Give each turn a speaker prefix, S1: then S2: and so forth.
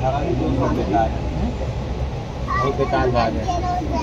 S1: बेकार बहुत बेकार भाग है।